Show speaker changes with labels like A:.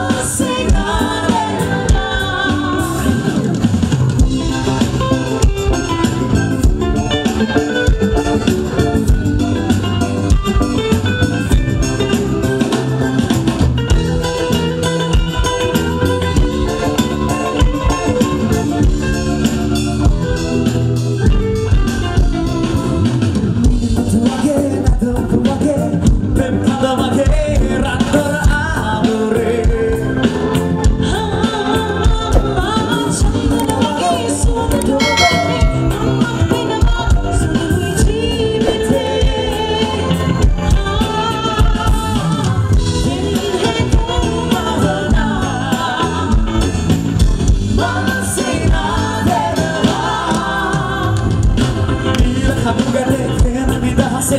A: all see.